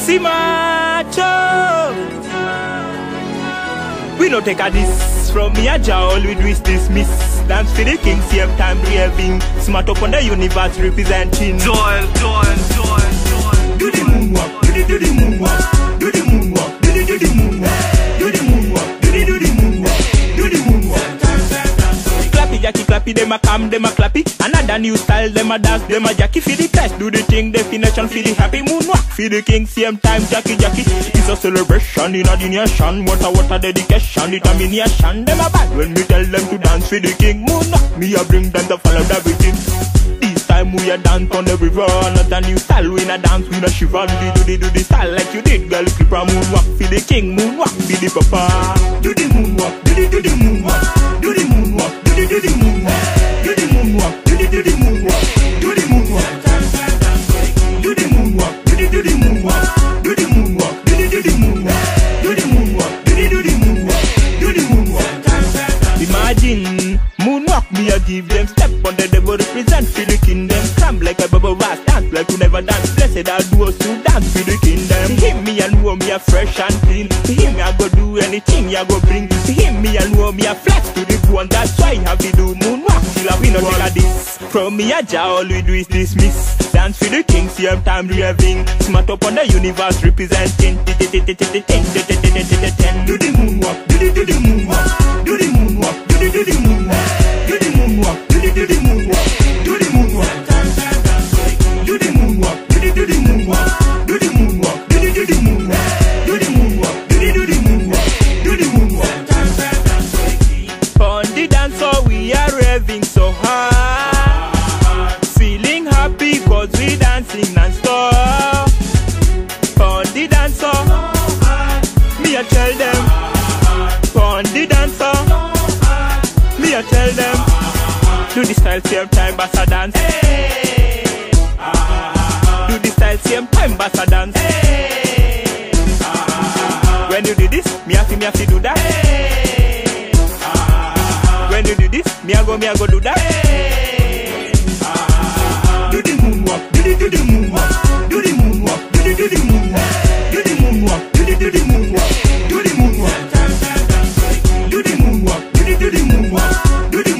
sexy macho. We no take a this from me a jaw, we do is dismiss. Dance for the king, same time raving. Smart up on the universe representing. Doyle, Doyle, Doyle, Clappy, them a cam, them a clappy. Another new style, them a dance, them a Jackie. For the test, do the thing, definition, for the happy moonwalk. For the king, same time, Jackie, Jackie. It's a celebration in a nation. What a what a dedication, determination. Them a bad when me tell them to dance for the king moonwalk. Me a bring them to follow the. This time we a dance on the river Another new style, we a dance, we a shiver Do the, do the, do style like you did Girl, clip a moonwalk for the king Moonwalk for the papa Do the moonwalk, do the, do the moonwalk you never dance blessed are those who dance for the kingdom to him me and know me a fresh and clean to him I go do anything I go bring to him me and know me a flex to the bone that's why I have to do moonwalk till I win no take a this from me a jaw all we do is dismiss dance for the king same time raving smart up on the universe representing raving so hard. Feeling happy cause we dancing non-stop. On the dance floor. Me I tell them. On the dance floor. Me I tell them. Do the style same time bassa dance. Do the style same time bassa dance. When you do this me have to me have to do that this me I go me I go do that. Hey, do the moonwalk do the do the moonwalk. Do the moonwalk do the do the moonwalk. Do the moonwalk do the do the moonwalk. Do the moonwalk. Do the moonwalk do the do the moonwalk. Do the